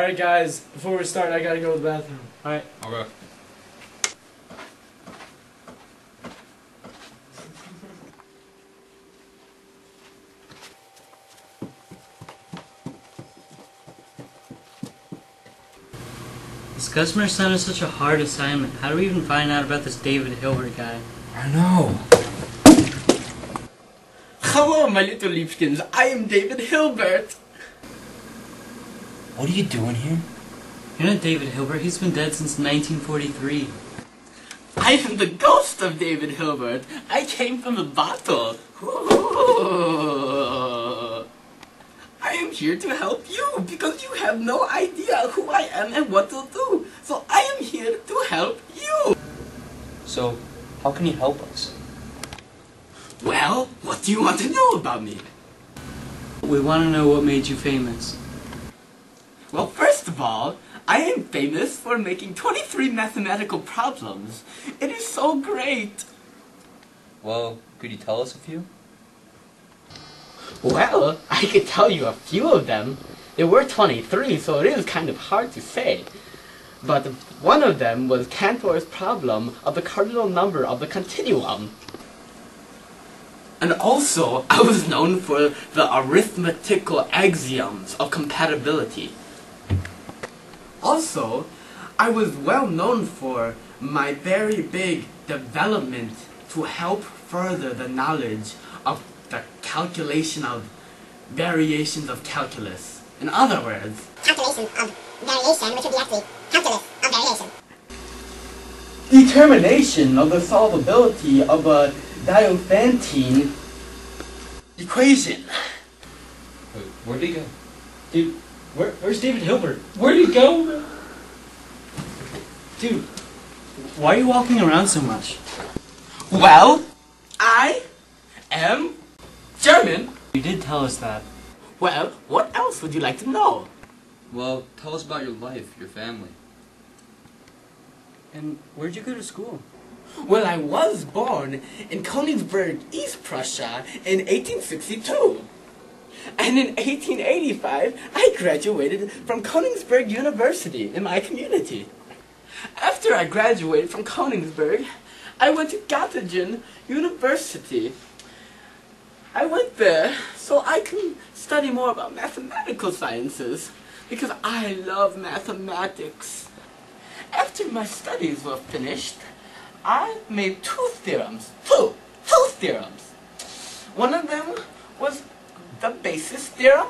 Alright, guys, before we start, I gotta go to the bathroom. Alright. Okay. This customer sent us such a hard assignment. How do we even find out about this David Hilbert guy? I know. Hello, my little Liebskins. I am David Hilbert. What are you doing here? You're not David Hilbert. He's been dead since 1943. I am the ghost of David Hilbert. I came from the bottle. I am here to help you because you have no idea who I am and what to do. So I am here to help you. So, how can you help us? Well, what do you want to know about me? We want to know what made you famous. Well, first of all, I am famous for making 23 mathematical problems. It is so great. Well, could you tell us a few? Well, I could tell you a few of them. There were 23, so it is kind of hard to say. But one of them was Cantor's problem of the cardinal number of the continuum. And also, I was known for the arithmetical axioms of compatibility. Also, I was well known for my very big development to help further the knowledge of the calculation of variations of calculus. In other words, calculation of variation, which would be actually calculus of variation. determination of the solvability of a Diophantine equation. Wait, where'd he go? Dude, where, where's David Hilbert? Where'd he go? Dude, why are you walking around so much? Well, I am German. You did tell us that. Well, what else would you like to know? Well, tell us about your life, your family. And where'd you go to school? Well, I was born in Königsberg, East Prussia in 1862. And in 1885, I graduated from Königsberg University in my community. After I graduated from Königsberg, I went to Göttingen University. I went there so I can study more about mathematical sciences because I love mathematics. After my studies were finished, I made two theorems. Two! Two theorems! One of them was the basis theorem,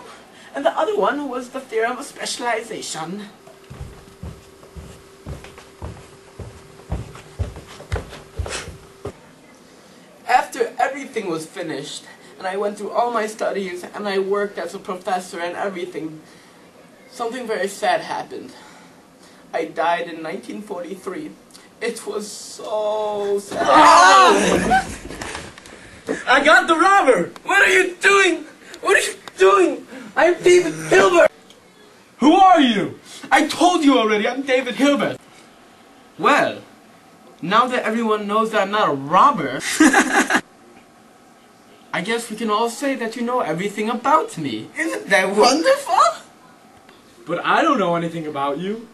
and the other one was the theorem of specialization. After everything was finished, and I went through all my studies, and I worked as a professor and everything, something very sad happened. I died in 1943. It was so sad. I got the robber! What are you doing? What are you doing? I'm David Hilbert. Who are you? I told you already, I'm David Hilbert. Well, now that everyone knows that I'm not a robber, I guess we can all say that you know everything about me. Isn't that wonderful? But I don't know anything about you.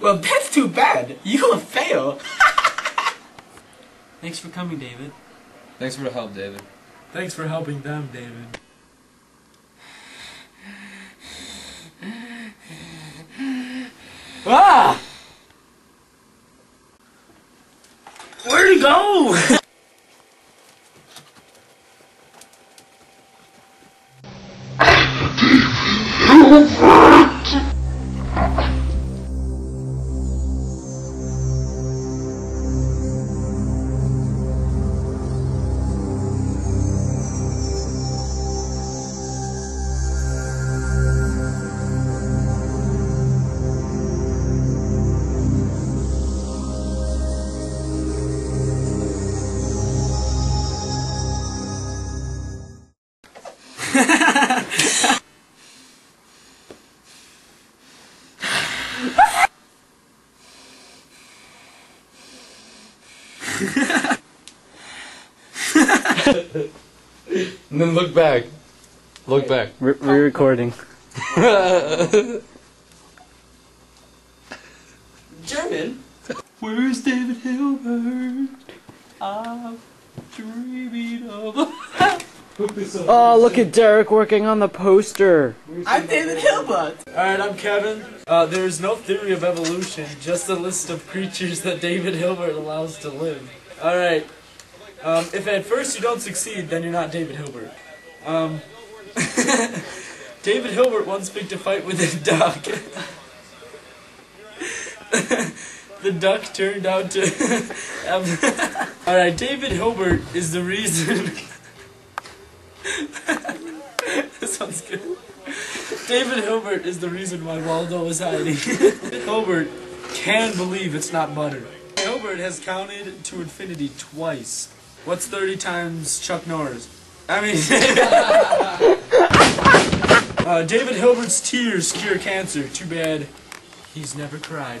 Well, that's too bad. You will fail. Thanks for coming, David. Thanks for the help, David. Thanks for helping them, David. Ah! And then look back. Look back. We're, we're recording. German. Where's David Hilbert? I'm dreaming of. Oh, look at Darek working on the poster. I'm David Hilbert. Alright, I'm Kevin. Uh, there is no theory of evolution, just a list of creatures that David Hilbert allows to live. Alright. Um, if at first you don't succeed, then you're not David Hilbert. Um, David Hilbert once picked a fight with a duck. the duck turned out to. Alright, David Hilbert is the reason. this one's good. David Hilbert is the reason why Waldo is hiding. Hilbert can believe it's not butter. Hilbert has counted to infinity twice. What's 30 times Chuck Norris? I mean, uh, David Hilbert's tears cure cancer. Too bad he's never cried.